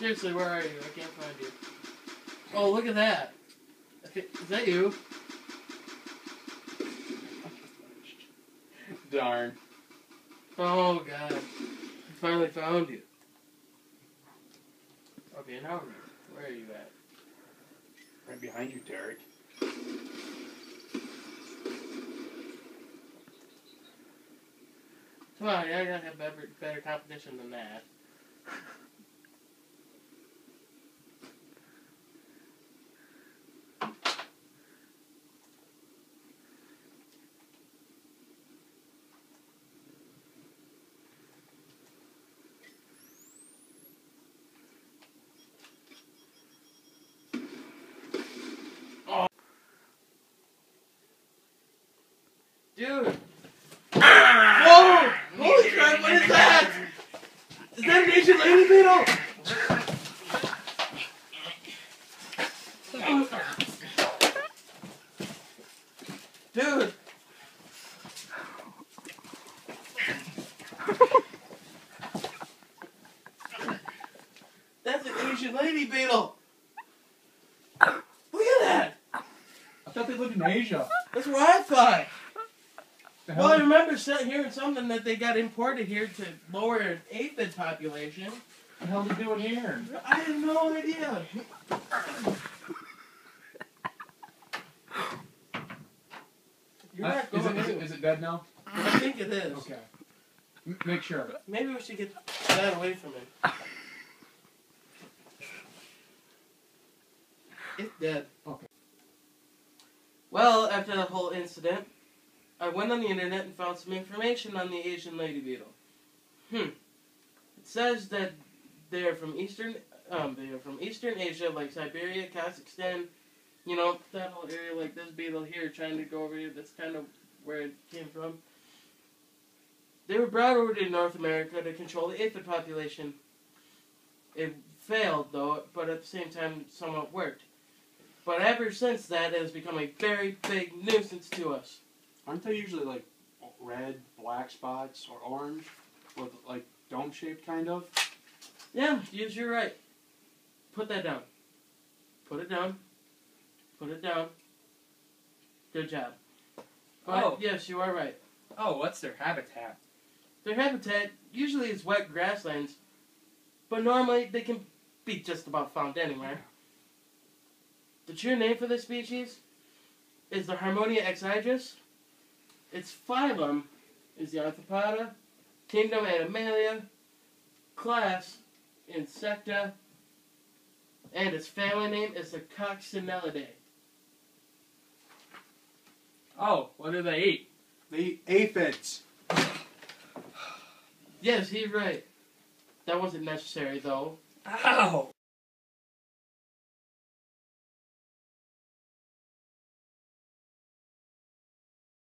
Seriously, where are you? I can't find you. Oh, look at that. Is that you? Darn. Oh god. I finally found you. Okay, now where are you at? Right behind you, Derek. Come on, I gotta have better, better competition than that. An Asian lady beetle? Dude! That's an Asian lady beetle! Look at that! I thought they lived in Asia. That's what I thought! The Well, I remember hearing something that they got imported here to lower an aphid population. What the hell they doing here? I have no idea. You're Uh, not is, going it, is, it, is it dead now? I think it is. Okay. M- make sure. Maybe we should get that away from it. It's dead. Okay. Well, after that whole incident, I went on the internet and found some information on the Asian lady beetle. Hmm. It says that they are from eastern, um, they are from Eastern Asia, like Siberia, Kazakhstan. You know that whole area, like this beetle here, trying to go over here. That's kind of where it came from. They were brought over to North America to control the aphid population. It failed, though, but at the same time, somewhat worked. But ever since that, it has become a very big nuisance to us. Aren't they usually like red, black spots, or orange, with like dome shaped kind of? Yeah, yes, you're right. Put that down. Put it down. Put it down. Good job. But Oh. yes, you are right. Oh, what's their habitat? Their habitat usually is wet grasslands, but normally they can be just about found anywhere. The true name for this species is the Harmonia exigis. Its phylum is the Arthropoda, kingdom Animalia, class Insecta, and its family name is the Coccinellidae. Oh, what do they eat? They eat aphids. Yes, he's right. That wasn't necessary though. Ow!